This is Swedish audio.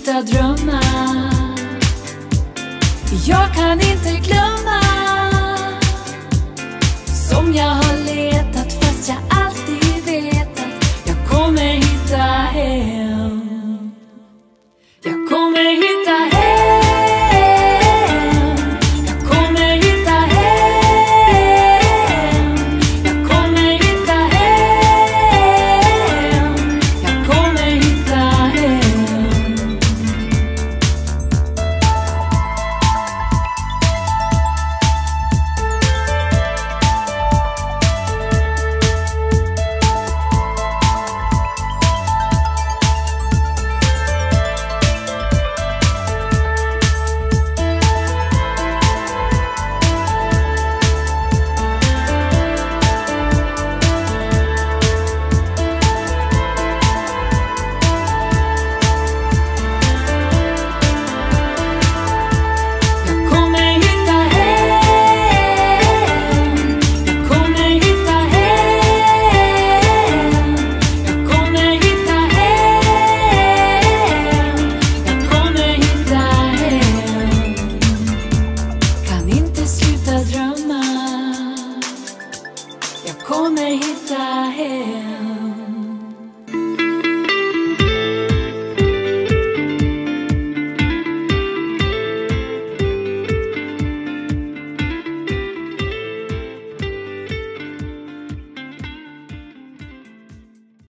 sluta drömma. Jag kan inte 오늘 희사해.